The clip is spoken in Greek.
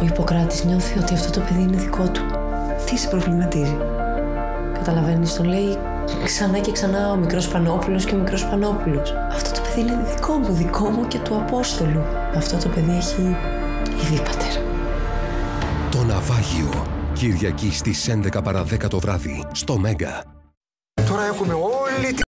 Ο Ιπποκράτης νιώθει ότι αυτό το παιδί είναι δικό του. Τι σε προβληματίζει; Καταλαβαίνεις, τον λέει ξανά και ξανά ο μικρός Πανόπουλος και ο μικρός Πανόπουλος. Αυτό το παιδί είναι δικό μου, δικό μου και του Απόστολου. Αυτό το παιδί έχει ήδη πατέρα. Το ναυάγιο. Κυριακή στις 11 παρα 10 το βράδυ στο Μέγκα. Τώρα έχουμε όλη την